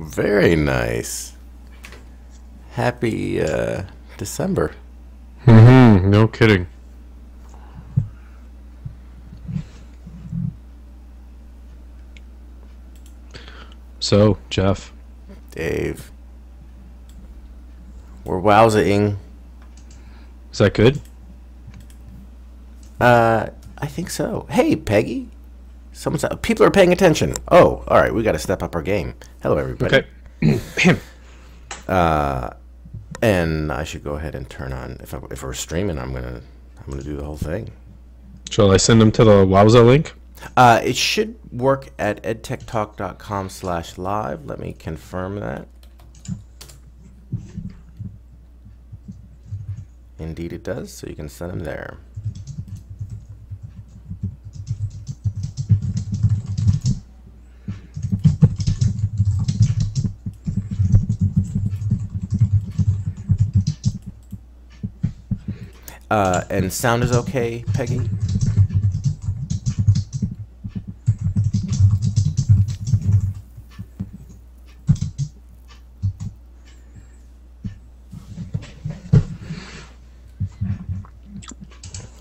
Very nice. Happy uh, December. Mm-hmm. No kidding. So, Jeff, Dave. We're wowsing. is that good? Uh, I think so. Hey, Peggy. Someone's people are paying attention. Oh, all right. We got to step up our game. Hello, everybody. Okay. And I should go ahead and turn on. If I, if we're streaming, I'm gonna I'm gonna do the whole thing. Shall I send them to the Wowza link? Uh, it should work at edtechtalk.com slash live. Let me confirm that. Indeed it does, so you can send them there. Uh, and sound is okay, Peggy?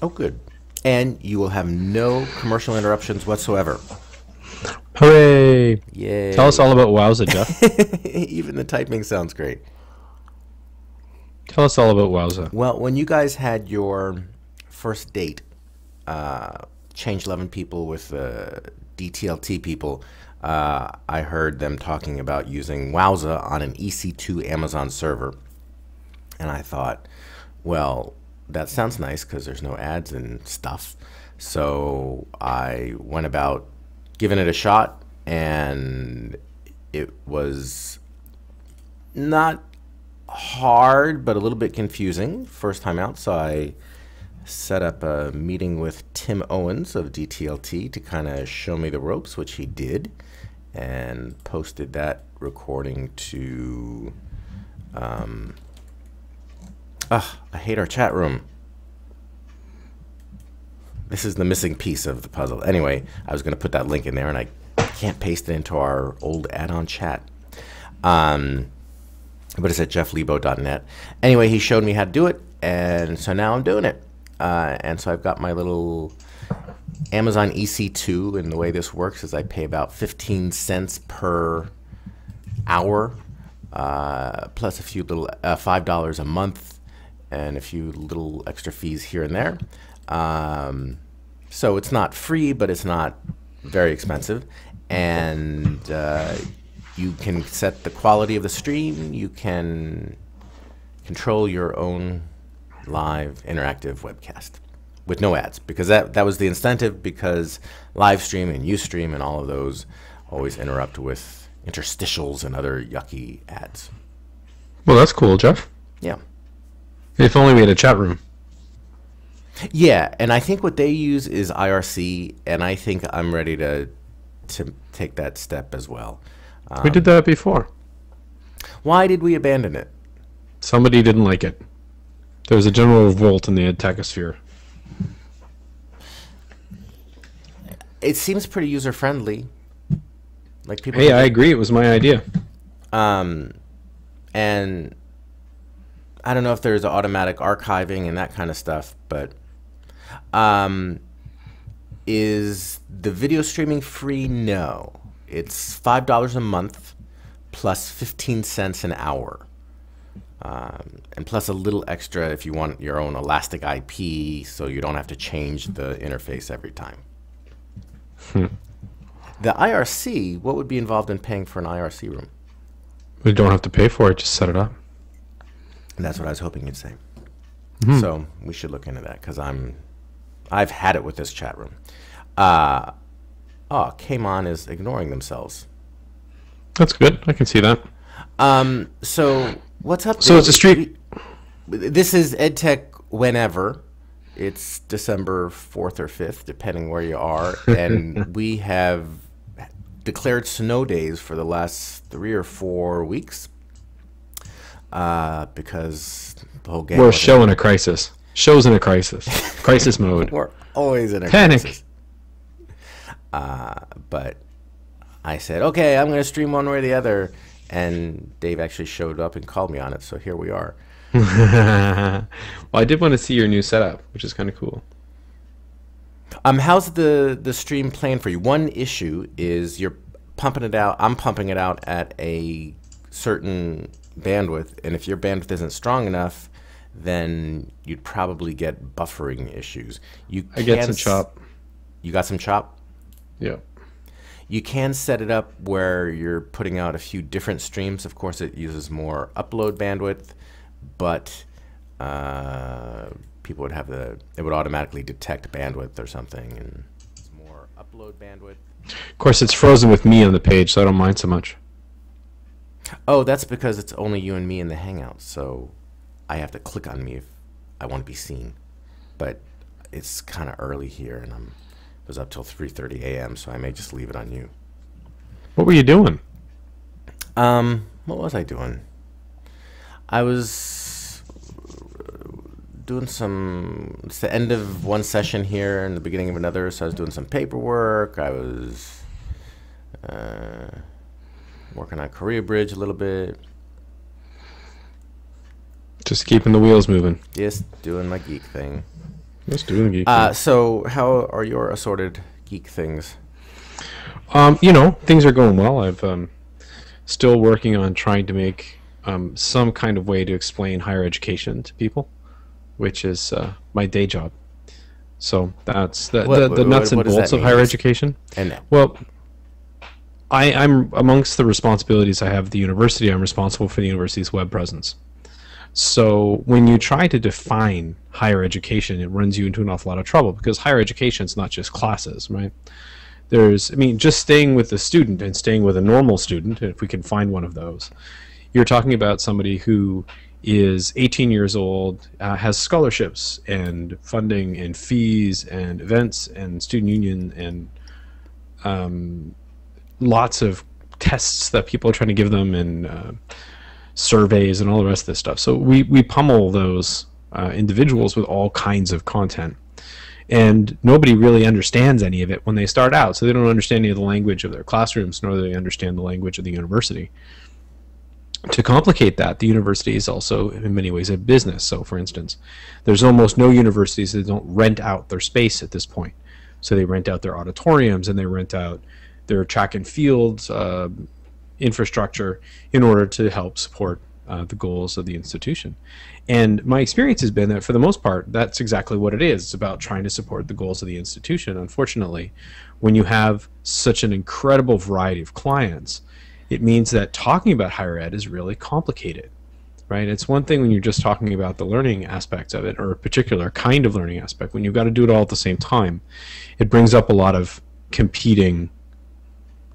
Oh, good. And you will have no commercial interruptions whatsoever. Hooray! Yay. Tell us all about Wowza, Jeff. Even the typing sounds great. Tell us all about Wowza. Well, when you guys had your first date, uh, Change 11 people with uh, DTLT people, uh, I heard them talking about using Wowza on an EC2 Amazon server. And I thought, well, that sounds nice because there's no ads and stuff. So I went about giving it a shot, and it was not hard, but a little bit confusing first time out. So I set up a meeting with Tim Owens of DTLT to kind of show me the ropes, which he did, and posted that recording to. Um, ah, I hate our chat room. This is the missing piece of the puzzle. Anyway, I was going to put that link in there, and I can't paste it into our old add-on chat. Um, but it's at jefflebow.net. Anyway, he showed me how to do it, and so now I'm doing it. Uh, and so I've got my little Amazon EC2, and the way this works is I pay about 15 cents per hour, uh, plus a few little uh, five dollars a month, and a few little extra fees here and there. Um, so it's not free, but it's not very expensive, and uh, you can set the quality of the stream. You can control your own live interactive webcast with no ads because that that was the incentive because live stream and ustream and all of those always interrupt with interstitials and other yucky ads Well, that's cool, Jeff. yeah If only we had a chat room. yeah and i think what they use is irc and i think i'm ready to to take that step as well we did that before. why did we abandon it Somebody didn't like it. There was a general revolt in the attacosphere. it seems pretty user friendly like people Hey, I agree. It was my idea. um, and I don't know if there's automatic archiving and that kind of stuff, but um, is the video streaming free? No, it's five dollars a month plus fifteen cents an hour, um, and plus a little extra if you want your own Elastic IP, so you don't have to change the interface every time. The IRC, what would be involved in paying for an IRC room? We don't have to pay for it. Just set it up. And that's what I was hoping you'd say. So we should look into that because I'm, I've had it with this chat room. Uh, oh, Kamon is ignoring themselves. That's good. I can see that. Um, so what's up? So it's a street- This is EdTech whenever. It's December fourth or fifth, depending where you are, and we have declared snow days for the last three or four weeks. Uh, because the whole game. We're a wasn't- show in a crisis. Show's in a crisis. crisis mode. We're always in a Panic. crisis. Uh, but I said, okay, I'm going to stream one way or the other. and Dave actually showed up and called me on it. So here we are. well, I did want to see your new setup, which is kind of cool. Um, how's the the stream playing for you? One issue is you're pumping it out. I'm pumping it out at a certain bandwidth, and if your bandwidth isn't strong enough, then you'd probably get buffering issues. You I get some chop. You got some chop. Yeah. You can set it up where you're putting out a few different streams. Of course, it uses more upload bandwidth, but uh, people would have the it would automatically detect bandwidth or something, and it's more upload bandwidth. Of course, it's frozen with me on the page, so I don't mind so much. Oh, that's because it's only you and me in the Hangout, so I have to click on me if I want to be seen. But it's kind of early here, and I'm was up till 3:30 a.m., so I may just leave it on you. What were you doing? Um, what was I doing? I was doing some. It's the end of one session here and the beginning of another, so I was doing some paperwork. I was uh, working on Career Bridge a little bit. Just keeping the wheels moving. Just doing my geek thing. Just doing the geek. Uh, so how are your assorted geek things? Um, you know, things are going well. I've um, still working on trying to make um, some kind of way to explain higher education to people, which is uh, my day job. So that's the, What- the, the what- nuts what and bolts of higher education. And Well, I, I'm amongst the responsibilities I have at the university. I'm responsible for the university's web presence. So when you try to define higher education, it runs you into an awful lot of trouble because higher education is not just classes, right? There's, I mean, just staying with the student and staying with a normal student, if we can find one of those, you're talking about somebody who is 18 years old, uh, has scholarships and funding and fees and events and student union and um, lots of tests that people are trying to give them and uh, surveys and all the rest of this stuff. So we, we pummel those uh, individuals with all kinds of content. And nobody really understands any of it when they start out. So they don't understand any of the language of their classrooms, nor do they understand the language of the university. To complicate that, the university is also, in many ways, a business. So, for instance, there's almost no universities that don't rent out their space at this point. So they rent out their auditoriums and they rent out their track and field uh, infrastructure in order to help support uh, the goals of the institution. And my experience has been that for the most part, that's exactly what it is. It's about trying to support the goals of the institution. Unfortunately, when you have such an incredible variety of clients, it means that talking about higher ed is really complicated. Right? It's one thing when you're just talking about the learning aspects of it or a particular kind of learning aspect. When you've got to do it all at the same time, it brings up a lot of competing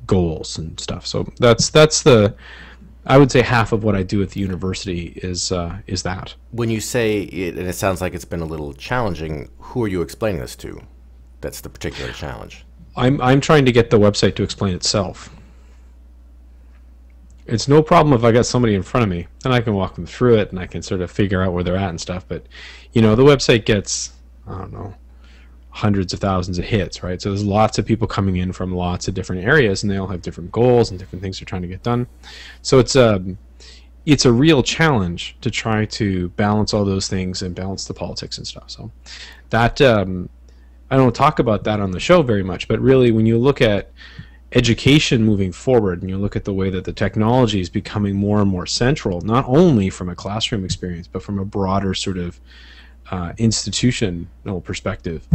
goals and stuff. So that's that's the I would say half of what I do at the university is uh, is that. when you say it, and it sounds like it's been a little challenging, who are you explaining this to? That's the particular challenge. I'm I'm trying to get the website to explain itself. It's no problem if I got somebody in front of me and I can walk them through it and I can sort of figure out where they're at and stuff. But you know, the website gets I don't know hundreds of thousands of hits, right? So there's lots of people coming in from lots of different areas and they all have different goals and different things they're trying to get done. So it's um it's a real challenge to try to balance all those things and balance the politics and stuff. So that um, I don't talk about that on the show very much, but really when you look at education moving forward and you look at the way that the technology is becoming more and more central, not only from a classroom experience, but from a broader sort of uh, institutional perspective.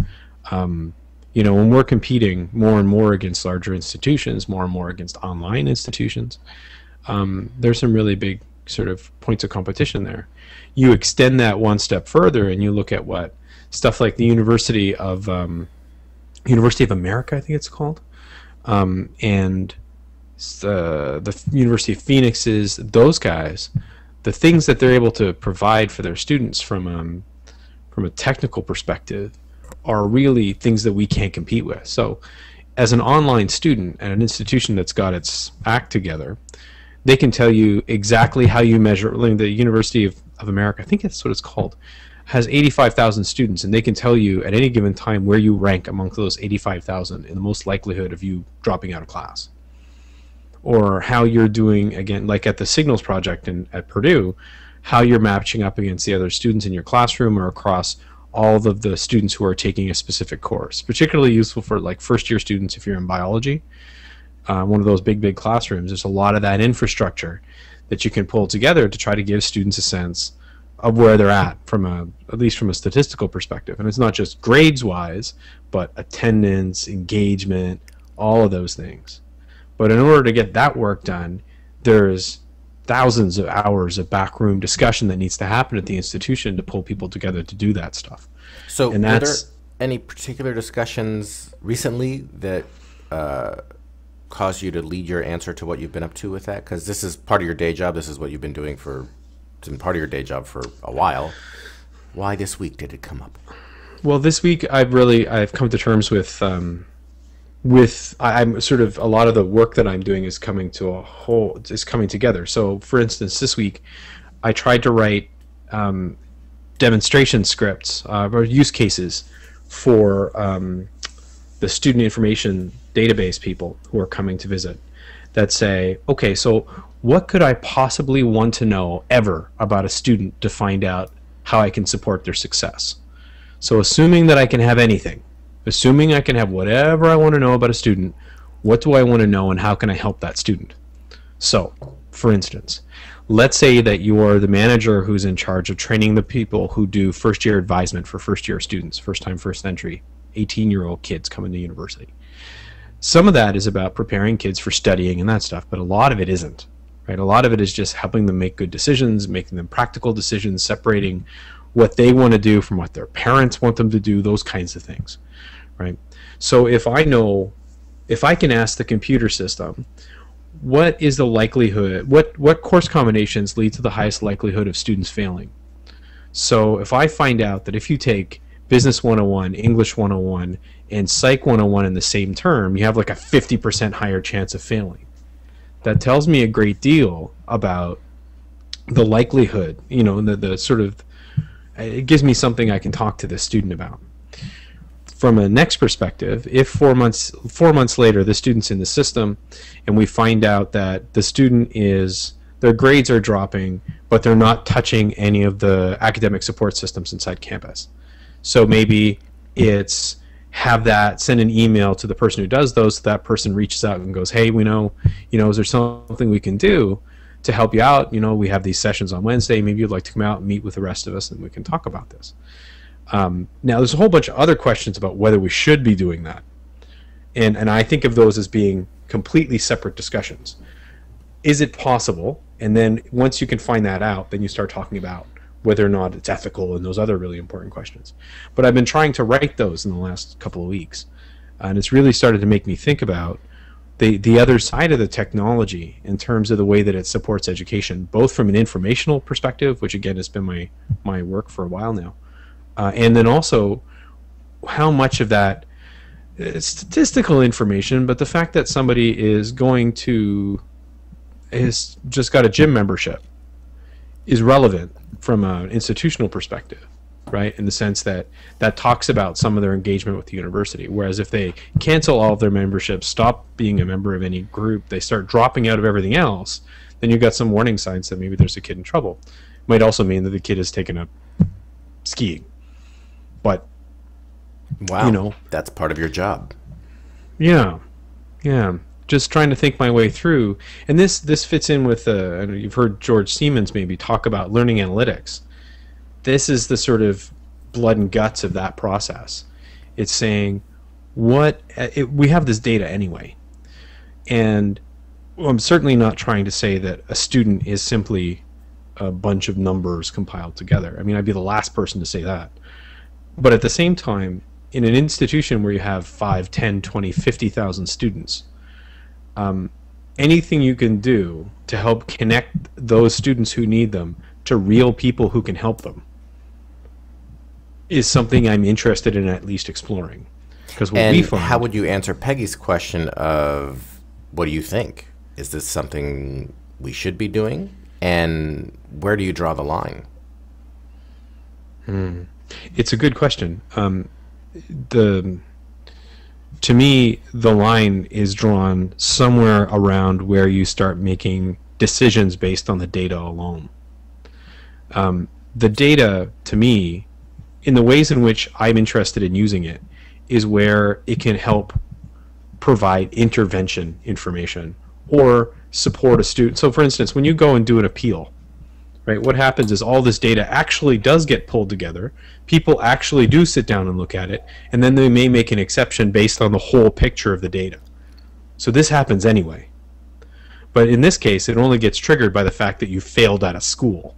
Um, you know, when we're competing more and more against larger institutions, more and more against online institutions, um, there's some really big sort of points of competition there. You extend that one step further, and you look at what stuff like the University of um, University of America, I think it's called, um, and the the University of Phoenix's those guys, the things that they're able to provide for their students from um, from a technical perspective are really things that we can't compete with. So, as an online student at an institution that's got its act together, they can tell you exactly how you measure. like The University of, of America, I think that's what it's called, has 85,000 students, and they can tell you at any given time where you rank amongst those 85,000 in the most likelihood of you dropping out of class. or how you're doing again like at the signals project in, at purdue how you're matching up against the other students in your classroom or across all of the students who are taking a specific course particularly useful for like first year students if you're in biology uh, one of those big big classrooms. There's a lot of that infrastructure that you can pull together to try to give students a sense of where they're at from a at least from a statistical perspective. And it's not just grades wise but attendance engagement all of those things. But in order to get that work done there's thousands of hours of backroom discussion that needs to happen at the institution to pull people together to do that stuff So, And were there any particular discussions recently that uh, caused you to lead your answer to what you've been up to with that? Because this is part of your day job. This is what you've been doing for, it's been part of your day job for a while. Why this week did it come up? Well, this week I've really I've come to terms with um, with I, I'm sort of a lot of the work that I'm doing is coming to a whole is coming together. So, for instance, this week I tried to write um, demonstration scripts uh, or use cases for um, the student information database people who are coming to visit that say, okay, so what could I possibly want to know ever about a student to find out how I can support their success? So, assuming that I can have anything, assuming I can have whatever I want to know about a student, what do I want to know and how can I help that student? So, for instance, let's say that you are the manager who's in charge of training the people who do first year advisement for first year students, first time, first entry, 18 year old kids coming to university. Some of that is about preparing kids for studying and that stuff, but a lot of it isn't. Right? A lot of it is just helping them make good decisions, making them practical decisions, separating what they want to do from what their parents want them to do, those kinds of things. Right? So if I know if I can ask the computer system what is the likelihood what what course combinations lead to the highest likelihood of students failing so if i find out that if you take business 101 english 101 and psych 101 in the same term you have like a 50% higher chance of failing that tells me a great deal about the likelihood you know the, the sort of it gives me something i can talk to the student about from a next perspective, if four months four months later the student's in the system, and we find out that the student is their grades are dropping, but they're not touching any of the academic support systems inside campus. So maybe it's have that send an email to the person who does those. So that person reaches out and goes, "Hey, we know, you know, is there something we can do to help you out? You know, we have these sessions on Wednesday. Maybe you'd like to come out and meet with the rest of us, and we can talk about this." Um, now, there's a whole bunch of other questions about whether we should be doing that, and and I think of those as being completely separate discussions. Is it possible? And then once you can find that out, then you start talking about whether or not it's ethical and those other really important questions. But I've been trying to write those in the last couple of weeks, and it's really started to make me think about the the other side of the technology in terms of the way that it supports education, both from an informational perspective, which again has been my my work for a while now, uh, and then also how much of that statistical information, but the fact that somebody is going to has just got a gym membership is relevant from an institutional perspective, right? In the sense that that talks about some of their engagement with the university. Whereas if they cancel all of their memberships, stop being a member of any group, they start dropping out of everything else, then you've got some warning signs that maybe there's a kid in trouble. It Might also mean that the kid has taken up skiing. But Wow. You know. That's part of your job. Yeah, yeah. Just trying to think my way through, and this this fits in with uh, you've heard George Siemens maybe talk about learning analytics. This is the sort of blood and guts of that process. It's saying what it, we have this data anyway, and I'm certainly not trying to say that a student is simply a bunch of numbers compiled together. I mean, I'd be the last person to say that. But at the same time, in an institution where you have 5, 10, 20, 50,000 students, um, anything you can do to help connect those students who need them to real people who can help them is something I'm interested in at least exploring. Because what we And find, how would you answer Peggy's question of what do you think? Is this something we should be doing? And where do you draw the line? It's a good question. Um, the to me, the line is drawn somewhere around where you start making decisions based on the data alone. Um, the data, to me, in the ways in which I'm interested in using it, is where it can help provide intervention information or support a student. So, for instance, when you go and do an appeal, right, what happens is all this data actually does get pulled together. People actually do sit down and look at it, and then they may make an exception based on the whole picture of the data. So, this happens anyway. But in this case, it only gets triggered by the fact that you failed at a school.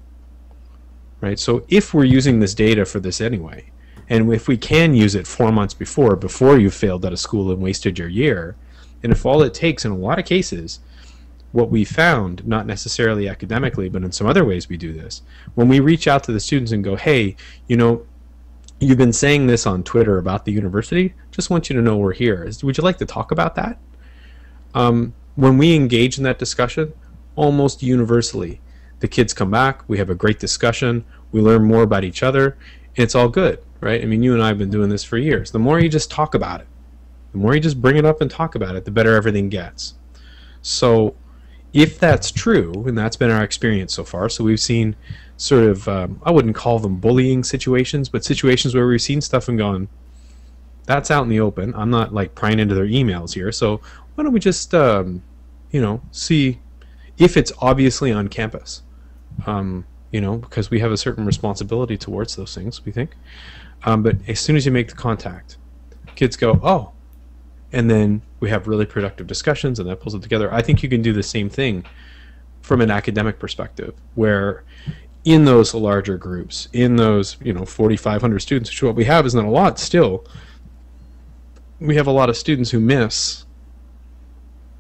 Right? So, if we're using this data for this anyway, and if we can use it four months before, before you failed at a school and wasted your year, and if all it takes in a lot of cases, what we found, not necessarily academically, but in some other ways we do this, when we reach out to the students and go, hey, you know, you've been saying this on Twitter about the university, just want you to know we're here. Would you like to talk about that? Um, when we engage in that discussion, almost universally, the kids come back, we have a great discussion, we learn more about each other, and it's all good right? I mean, you and I have been doing this for years. The more you just talk about it, the more you just bring it up and talk about it, the better everything gets. So, if that's true, and that's been our experience so far, so we've seen sort of, um, I wouldn't call them bullying situations, but situations where we've seen stuff and gone, that's out in the open. I'm not like prying into their emails here, so why don't we just, um, you know, see if it's obviously on campus, um, you know, because we have a certain responsibility towards those things, we think. Um, but as soon as you make the contact, kids go, oh, and then we have really productive discussions, and that pulls it together. I think you can do the same thing from an academic perspective, where in those larger groups, in those you know 4,500 students, which what we have is not a lot still. We have a lot of students who miss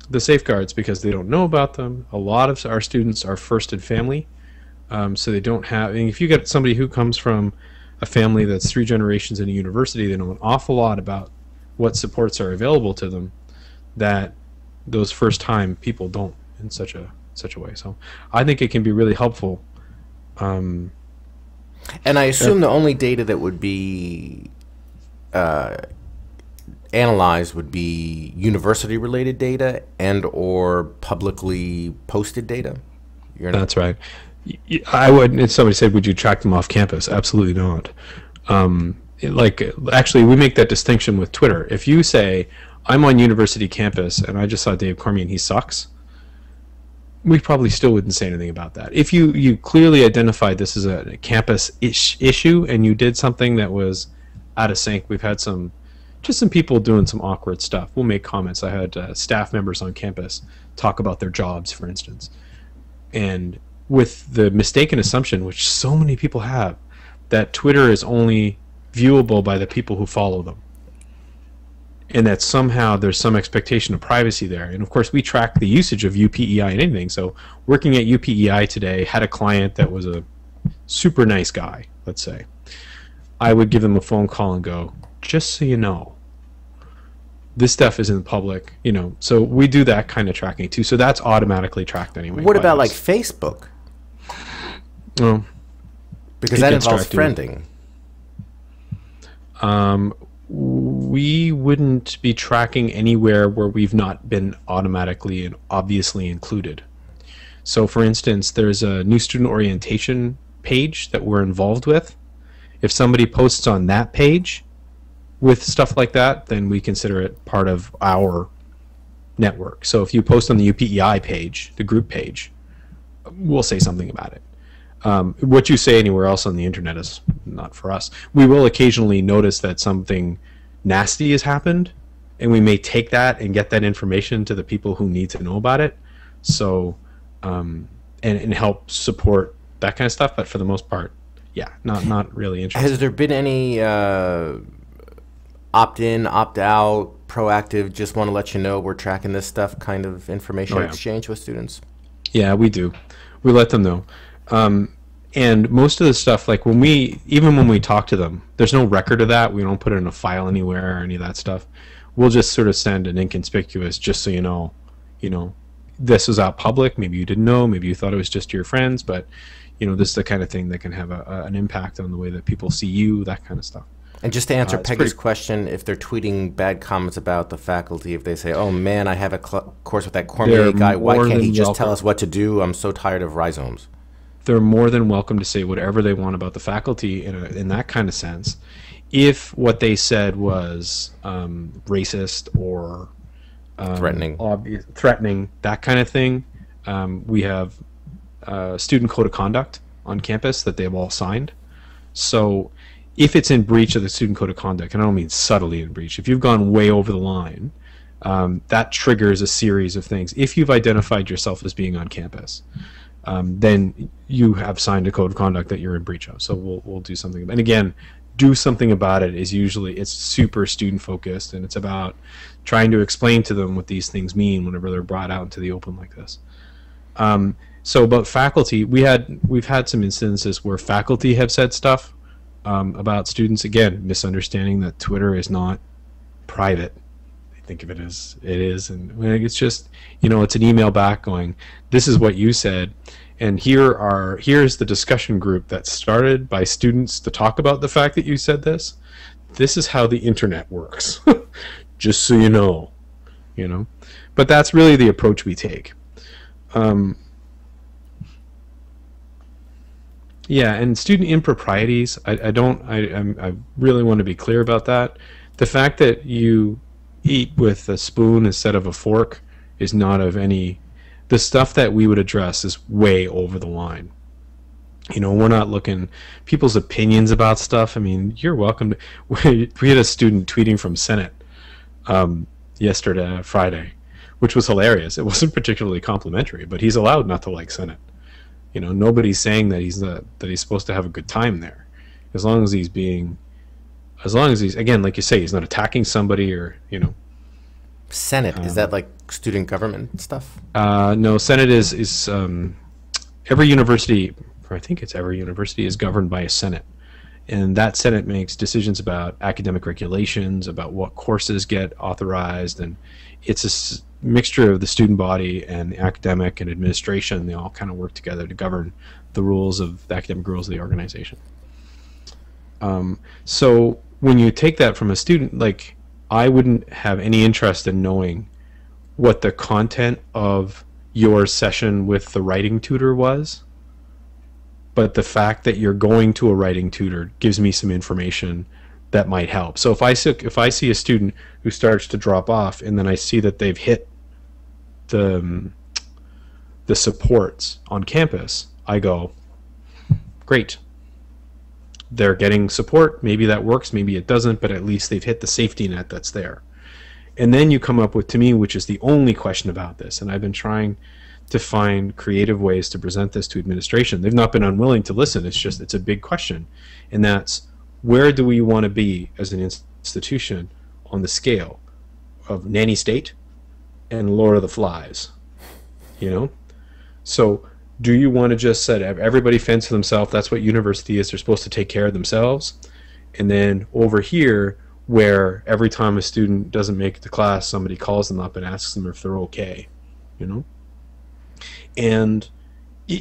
the safeguards because they don't know about them. A lot of our students are first in family, um, so they don't have. And if you get somebody who comes from a family that's three generations in a university, they know an awful lot about what supports are available to them that those first time people don't in such a such a way. So I think it can be really helpful. Um, and I assume the only data that would be uh, analyzed would be university related data and or publicly posted data. That's right. I would. If somebody said, "Would you track them off campus?" Absolutely not. Um, like, actually, we make that distinction with Twitter. If you say, "I'm on university campus and I just saw Dave Cormier and he sucks," we probably still wouldn't say anything about that. If you you clearly identified this as a campus ish issue and you did something that was out of sync, we've had some just some people doing some awkward stuff. We'll make comments. I had uh, staff members on campus talk about their jobs, for instance, and with the mistaken assumption, which so many people have, that Twitter is only viewable by the people who follow them. And that somehow there's some expectation of privacy there. And of course, we track the usage of UPEI and anything. So, working at UPEI today, had a client that was a super nice guy, let's say. I would give them a phone call and go, just so you know, this stuff is in the public, you know. So we do that kind of tracking too. So that's automatically tracked anyway. What about us. like Facebook? Well, because that involves friending. Um, we wouldn't be tracking anywhere where we've not been automatically and obviously included. So, for instance, there's a new student orientation page that we're involved with. If somebody posts on that page with stuff like that, then we consider it part of our network. So, if you post on the UPEI page, the group page, we'll say something about it. Um, what you say anywhere else on the internet is not for us. We will occasionally notice that something nasty has happened, and we may take that and get that information to the people who need to know about it. So, um, and, and help support that kind of stuff. But for the most part, yeah, not not really interesting. Has there been any uh, opt in, opt out, proactive? Just want to let you know we're tracking this stuff kind of information oh, yeah. exchange with students. Yeah, we do. We let them know. Um, and most of the stuff, like when we, even when we talk to them, there's no record of that. We don't put it in a file anywhere or any of that stuff. We'll just sort of send an inconspicuous, just so you know, you know, this is out public. Maybe you didn't know. Maybe you thought it was just your friends, but you know, this is the kind of thing that can have a, a, an impact on the way that people see you. That kind of stuff. And just to answer Uh, Peggy's pretty- question, if they're tweeting bad comments about the faculty, if they say, "Oh man, I have a cl- course with that Cormier They're guy. Why can't he than just tell us what to do? I'm so tired of rhizomes." They're more than welcome to say whatever they want about the faculty in, a, in that kind of sense. If what they said was um, racist or um, Threatening. obvious, threatening, that kind of thing, um, we have a student code of conduct on campus that they've all signed. So if it's in breach of the student code of conduct, and I don't mean subtly in breach, if you've gone way over the line, um, that triggers a series of things. If you've identified yourself as being on campus, um, then you have signed a code of conduct that you're in breach of. So we'll, we'll do something. And again, do something about it is usually it's super student focused and it's about trying to explain to them what these things mean whenever they're brought out into the open like this. Um, so but faculty, we had we've had some instances where faculty have said stuff um, about students. Again, misunderstanding that Twitter is not private. Think of it as it is, and like, it's just you know it's an email back going, "This is what you said." And here are here's the discussion group that started by students to talk about the fact that you said this. This is how the internet works. Just so you know, you know. But that's really the approach we take. Um, yeah, and student improprieties. I, I don't. I I really want to be clear about that. The fact that you eat with a spoon instead of a fork is not of any. The stuff that we would address is way over the line. You know, we're not looking people's opinions about stuff. I mean, you're welcome to. We, had a student tweeting from Senate um, yesterday, Friday, which was hilarious. It wasn't particularly complimentary, but he's allowed not to like Senate. You know, nobody's saying that he's not, that he's supposed to have a good time there, as long as he's being, as long as he's again, like you say, he's not attacking somebody or you know. Senate is that like student government stuff? Uh, no, Senate is is um, every university, or I think it's every university, is governed by a Senate, and that Senate makes decisions about academic regulations, about what courses get authorized, and it's a s- mixture of the student body and the academic and administration. They all kind of work together to govern the rules of the academic rules of the organization. Um, so when you take that from a student, like I wouldn't have any interest in knowing what the content of your session with the writing tutor was but the fact that you're going to a writing tutor gives me some information that might help. So if i see, if i see a student who starts to drop off and then i see that they've hit the um, the supports on campus i go great they're getting support. Maybe that works maybe it doesn't but at least they've hit the safety net that's there. And then you come up with to me which is the only question about this and i've been trying to find creative ways to present this to administration. They've not been unwilling to listen. It's just it's a big question. And that's where do we want to be as an institution on the scale of nanny state and lord of the flies? You know? So do you want to just set everybody fence for themselves that's what university is they're supposed to take care of themselves. And then over here where every time a student doesn't make to class somebody calls them up and asks them if they're okay you know? And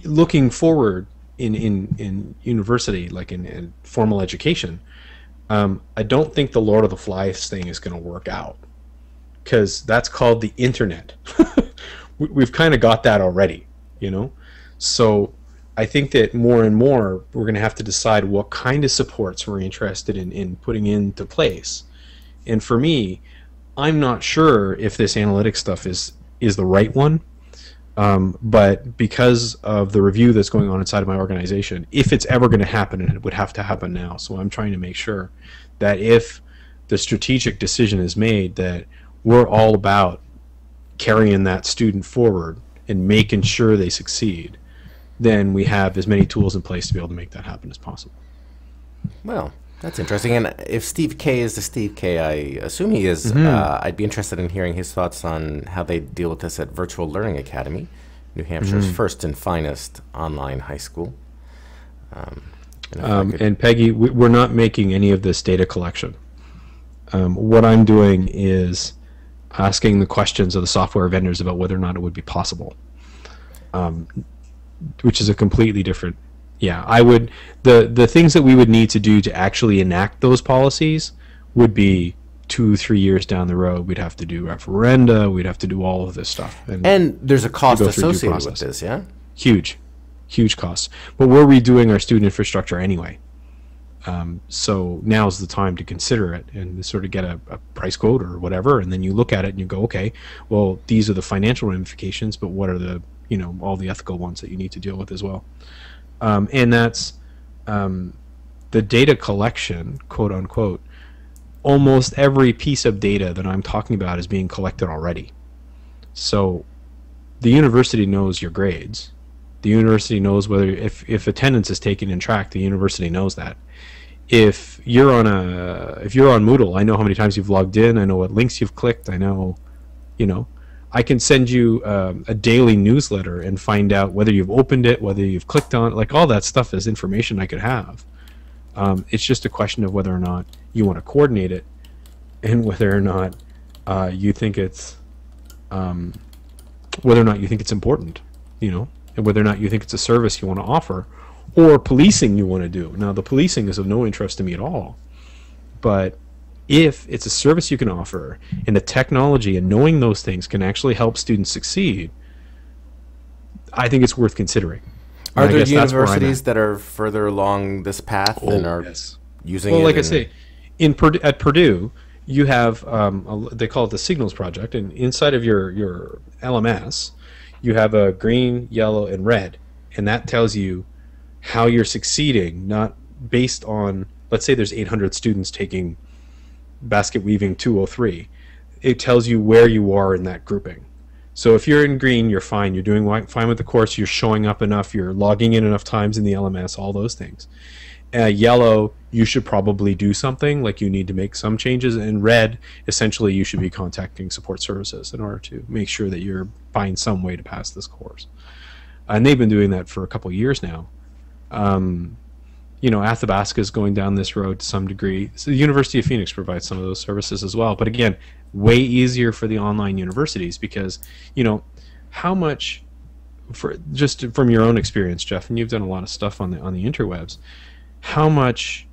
looking forward in in in university like in, in formal education um, i don't think the lord of the flies thing is going to work out because that's called the internet. We, we've kind of got that already you know so I think that more and more we're going to have to decide what kind of supports we're interested in, in putting into place. And for me, I'm not sure if this analytics stuff is is the right one. Um, but because of the review that's going on inside of my organization, if it's ever going to happen, and it would have to happen now, so I'm trying to make sure that if the strategic decision is made, that we're all about carrying that student forward and making sure they succeed then we have as many tools in place to be able to make that happen as possible. Well, that's interesting. And if Steve K is the Steve K, I assume he is. Uh, I'd be interested in hearing his thoughts on how they deal with this at Virtual Learning Academy, New Hampshire's first and finest online high school. Um, and Um, and Peggy, we, we're not making any of this data collection. Um, what I'm doing is asking the questions of the software vendors about whether or not it would be possible, um, which is a completely different yeah, I would the the things that we would need to do to actually enact those policies would be two three years down the road. We'd have to do referenda. We'd have to do all of this stuff. And and there's a cost go through due associated with this, yeah. huge, huge costs. But we're redoing our student infrastructure anyway. Um, so now's the time to consider it and sort of get a, a price quote or whatever, and then you look at it and you go, okay, well, these are the financial ramifications, but what are the you know all the ethical ones that you need to deal with as well? Um, and that's um, the data collection, quote unquote. Almost every piece of data that I'm talking about is being collected already. So the university knows your grades. The university knows whether if, if attendance is taken and tracked, the university knows that. If you're on a if you're on Moodle, I know how many times you've logged in. I know what links you've clicked. I know, you know, I can send you um, a daily newsletter and find out whether you've opened it, whether you've clicked on it. Like all that stuff is information I could have. Um, it's just a question of whether or not you want to coordinate it, and whether or not uh, you think it's um, whether or not you think it's important, you know, and whether or not you think it's a service you want to offer, or policing you want to do. Now, the policing is of no interest to me at all, but if it's a service you can offer, and the technology and knowing those things can actually help students succeed, I think it's worth considering. Are And there guess that's where I'm universities that are further along this path and are yes. using Well, like I say, in Purdue, at Purdue, you have um, a, they call it the Signals Project, and inside of your your LMS, you have a green, yellow, and red, and that tells you how you're succeeding, not based on let's say there's 800 students taking basket weaving 203. It tells you where you are in that grouping. So if you're in green, you're fine. You're doing fine with the course. You're showing up enough. You're logging in enough times in the LMS. All those things uh, yellow you should probably do something like you need to make some changes and red essentially you should be contacting support services in order to make sure that you're find some way to pass this course and they've been doing that for a couple years now um, you know athabasca is going down this road to some degree. So the university of phoenix provides some of those services as well. But again way easier for the online universities because you know how much for just from your own experience jeff and you've done a lot of stuff on the on the interwebs how much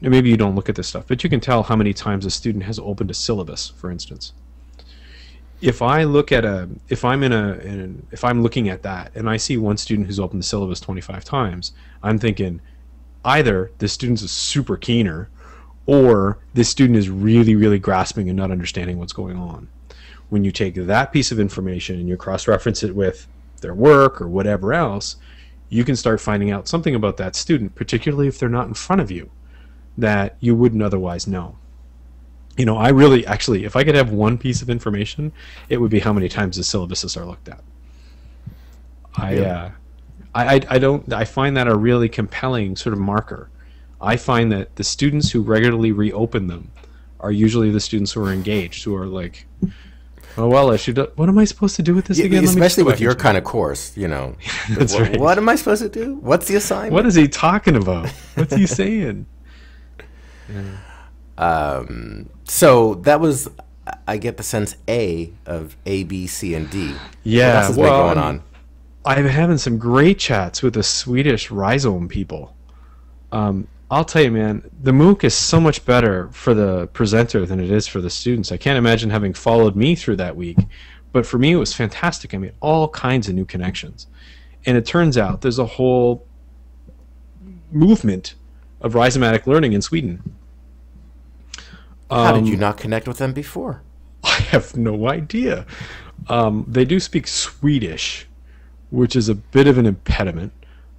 maybe you don't look at this stuff but you can tell how many times a student has opened a syllabus for instance. If i look at a if i'm in a in, if i'm looking at that and i see one student who's opened the syllabus 25 times i'm thinking either this student's a super keener or this student is really really grasping and not understanding what's going on when you take that piece of information and you cross reference it with their work or whatever else you can start finding out something about that student, particularly if they're not in front of you, that you wouldn't otherwise know. You know, I really actually, if I could have one piece of information, it would be how many times the syllabuses are looked at. I, Yeah. uh, I, I, I don't, I find that a really compelling sort of marker. I find that the students who regularly reopen them are usually the students who are engaged, who are like, oh well, I should. What am I supposed to do with this Yeah, again? Let me just especially with your kind of course, you know. That's what, right. what am I supposed to do? What's the assignment? What is he talking about? What's he saying? Um, so that was, I get the sense A of A, B, C, and D. Yeah, else has well, been going on? I'm having some great chats with the Swedish Rhizome people. Um, I'll tell you, man, the MOOC is so much better for the presenter than it is for the students. I can't imagine having followed me through that week, but for me, it was fantastic. I made all kinds of new connections, and it turns out there's a whole movement of rhizomatic learning in Sweden. How did Um, you not connect with them before? I have no idea. Um, they do speak Swedish, which is a bit of an impediment.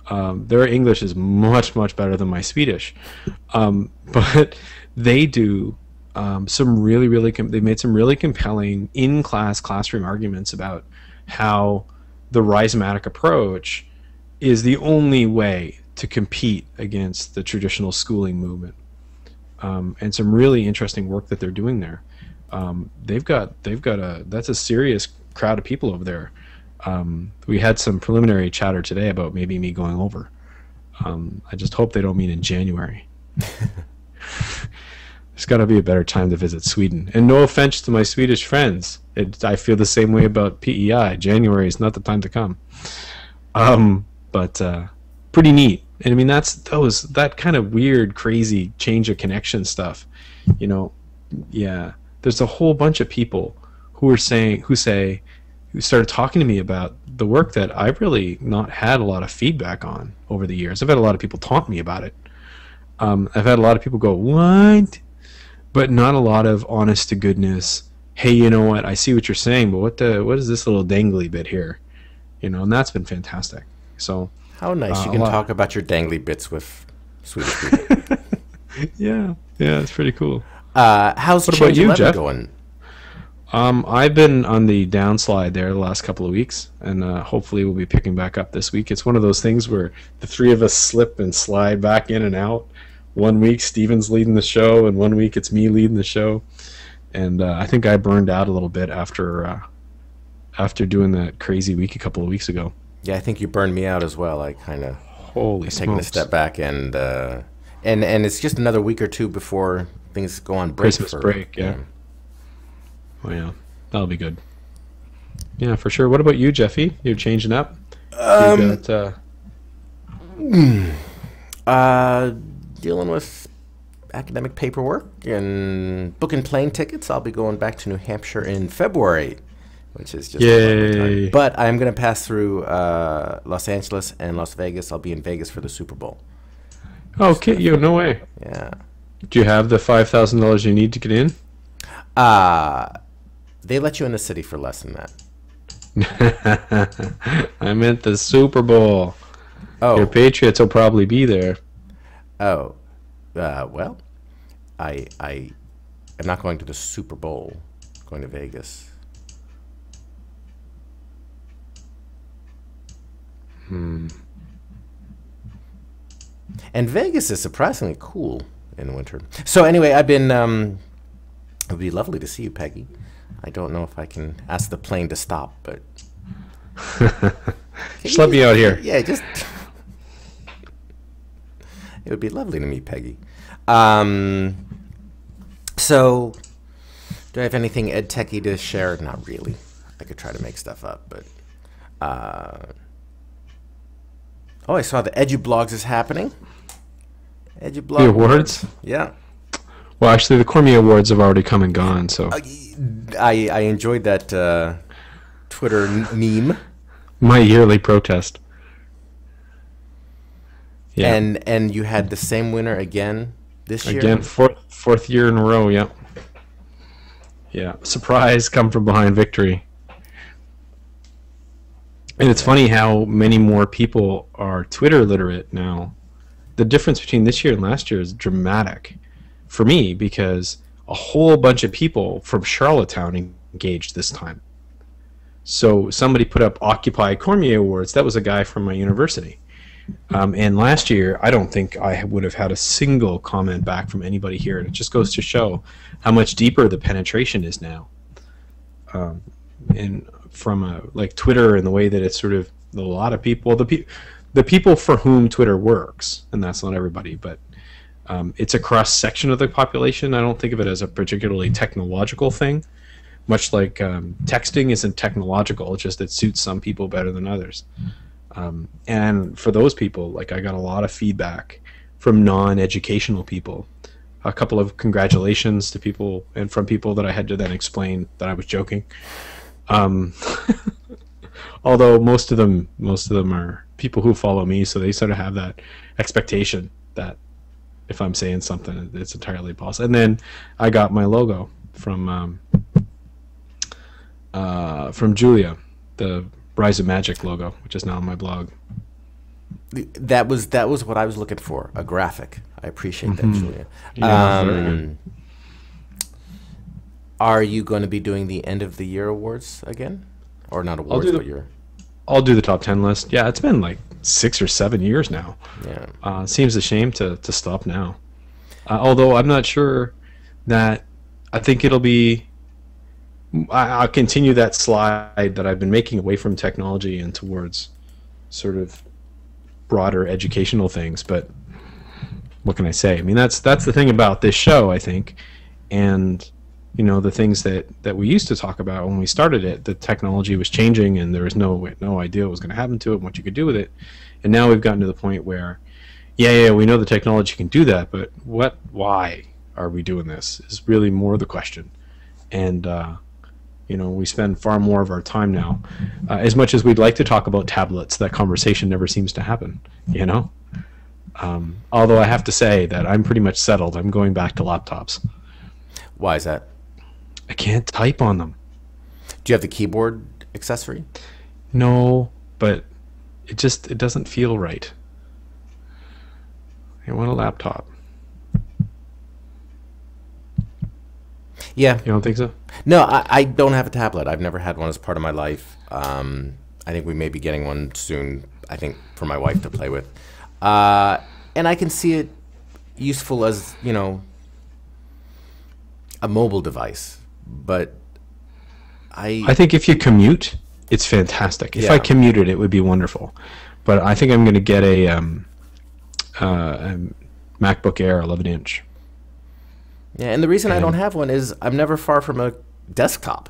Um, their English is much, much better than my Swedish. Um, but they do um, some really, really, com- they made some really compelling in class classroom arguments about how the rhizomatic approach is the only way to compete against the traditional schooling movement. Um, and some really interesting work that they're doing there um, they've got they've got a that's a serious crowd of people over there. Um, we had some preliminary chatter today about maybe me going over. Um, I just hope they don't mean in January. There's got to be a better time to visit Sweden. And no offense to my Swedish friends, it, I feel the same way about PEI. January is not the time to come. Um, but uh, pretty neat. And I mean, that's those that kind of weird, crazy change of connection stuff. You know, yeah. There's a whole bunch of people who are saying who say who started talking to me about the work that I've really not had a lot of feedback on over the years. I've had a lot of people taunt me about it. Um, I've had a lot of people go, "What?" but not a lot of honest to goodness. Hey, you know what? I see what you're saying, but what the what is this little dangly bit here? You know, and that's been fantastic. So How nice Uh, you can talk about your dangly bits with Swedish people. yeah, yeah, it's pretty cool. uh, how's What about you, 11 Jeff? going? Um, I've been on the downslide there the last couple of weeks, and uh, hopefully we'll be picking back up this week. It's one of those things where the three of us slip and slide back in and out. One week Steven's leading the show, and one week it's me leading the show. And uh, I think I burned out a little bit after uh, after doing that crazy week a couple of weeks ago. Yeah, I think you burned me out as well. I kind of Holy taking a step back and uh, and and it's just another week or two before things go on break Christmas for- break, yeah. Oh yeah, that'll be good. Yeah, for sure. What about you, Jeffy? You're changing up. Um, you got, uh, Uh, dealing with academic paperwork and booking plane tickets. I'll be going back to New Hampshire in February, which is just a lovely time. Yay. But I'm going to pass through uh, Los Angeles and Las Vegas. I'll be in Vegas for the Super Bowl. Oh, okay, you no way. Yeah. Do you have the five thousand dollars you need to get in? Uh, they let you in the city for less than that. I meant the Super Bowl. Oh, Your Patriots will probably be there. oh, uh, well, I I am not going to the Super Bowl. I'm going to Vegas. Hmm. And Vegas is surprisingly cool in the winter. So anyway, I've been. Um, it would be lovely to see you, Peggy. I don't know if I can ask the plane to stop, but Just let me out here. yeah, just. it would be lovely to meet Peggy. Um, so, do I have anything ed techy to share? Not really. I could try to make stuff up, but. Uh, oh, I saw the EduBlogs is happening. EduBlog The awards? Yeah. Well, actually, the Cormier Awards have already come and gone. So I, I enjoyed that uh, Twitter meme. my yearly protest. Yeah. And and you had the same winner again this year. Again, fourth fourth year in a row. Yeah. Yeah. Surprise! Come from behind victory. And it's funny how many more people are Twitter literate now. The difference between this year and last year is dramatic for me because a whole bunch of people from Charlottetown engaged this time. So somebody put up Occupy Cormier Awards. That was a guy from my university. Um, and last year, I don't think I would have had a single comment back from anybody here. And it just goes to show how much deeper the penetration is now. Um, and from a, like Twitter and the way that it's sort of a lot of people, the pe- the people for whom Twitter works, and that's not everybody, but um, it's a cross section of the population. I don't think of it as a particularly technological thing. Much like um, texting isn't technological, it's just it suits some people better than others. Um, and for those people, like I got a lot of feedback from non-educational people. A couple of congratulations to people and from people that I had to then explain that I was joking. Um, although most of them, most of them are people who follow me, so they sort of have that expectation that if I'm saying something, it's entirely possible. And then I got my logo from um, uh, from Julia, the Rhizomatic logo, which is now on my blog. That was that was what I was looking for. A graphic. I appreciate that, Julia. Mm-hmm. Yeah, Um, are you going to be doing the end of the year awards again, or not awards, do the- I'll do the top ten list. Yeah, it's been like six or seven years now. yeah. Uh, seems a shame to, to stop now. Uh, although I'm not sure that I think it'll be. I, I'll continue that slide that I've been making away from technology and towards sort of broader educational things. But what can I say? I mean, that's that's the thing about this show, I think, and you know the things that that we used to talk about when we started it the technology was changing and there was no no idea what was going to happen to it and what you could do with it. And now we've gotten to the point where yeah yeah we know the technology can do that but what why are we doing this is really more the question. And uh, you know we spend far more of our time now uh, as much as we'd like to talk about tablets that conversation never seems to happen you know? Um, although i have to say that i'm pretty much settled. I'm going back to laptops. Why is that? I can't type on them Do you have the keyboard accessory? no but it just it doesn't feel right i want a laptop Yeah. you don't think so No, I, I don't have a tablet. I've never had one as part of my life. Um, I think we may be getting one soon. I think for my wife to play with, uh, and I can see it useful as you know a mobile device. But I, I think if you commute, it's fantastic. If I commuted, it would be wonderful. But I think I'm going to get a, um, uh, a MacBook Air 11 inch. yeah, and the reason I don't have one is I'm never far from a desktop.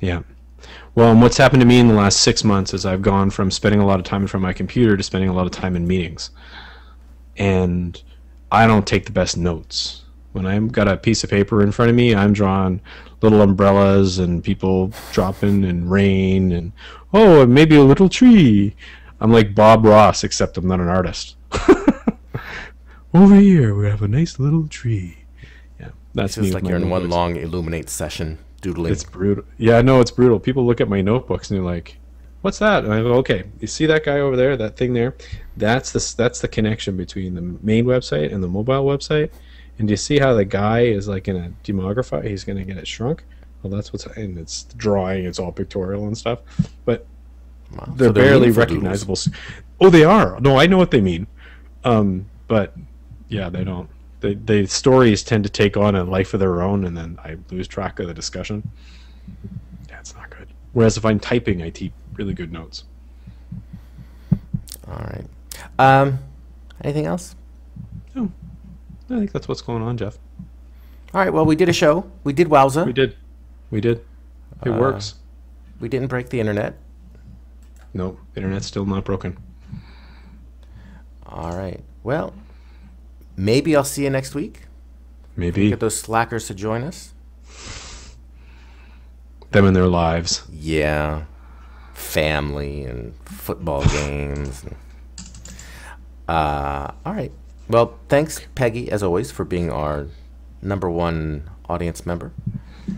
Yeah. Well, and what's happened to me in the last six months is I've gone from spending a lot of time in front of my computer to spending a lot of time in meetings. And I don't take the best notes. When I've got a piece of paper in front of me, I'm drawing little umbrellas and people dropping and rain and, oh, and maybe a little tree. I'm like Bob Ross, except I'm not an artist. Over here, we have a nice little tree. Yeah, that's It's me. just like you're in one long Elluminate session doodling. It's brutal. Yeah, no, it's brutal. People look at my notebooks and they're like, "What's that?" And I go, "Okay, you see that guy over there, that thing there? That's the that's the connection between the main website and the mobile website. And do you see how the guy is like in a demography? He's going to get it shrunk. Well, that's what's and it's drawing. It's all pictorial and stuff, but Wow. they're So barely doodles. recognizable. s- Oh, they are. No, I know what they mean. Um, but yeah, they don't. The the stories tend to take on a life of their own, and then I lose track of the discussion. Yeah, it's not good. Whereas if I'm typing, I keep really good notes. All right. Um, anything else? I think that's what's going on, Jeff. All right. Well, we did a show. We did Wowza. We did. We did. It Uh, works. We didn't break the internet. No, internet's still not broken. All right. Well, maybe I'll see you next week. Maybe Get those slackers to join us. them and their lives. Yeah. Family and football games. and- Uh, all right. Well, thanks, Peggy, as always, for being our number one audience member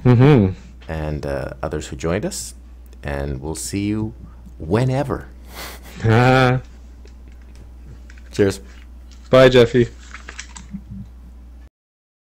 Mm-hmm. and uh, others who joined us. And we'll see you whenever. Cheers. Bye, Jeffy.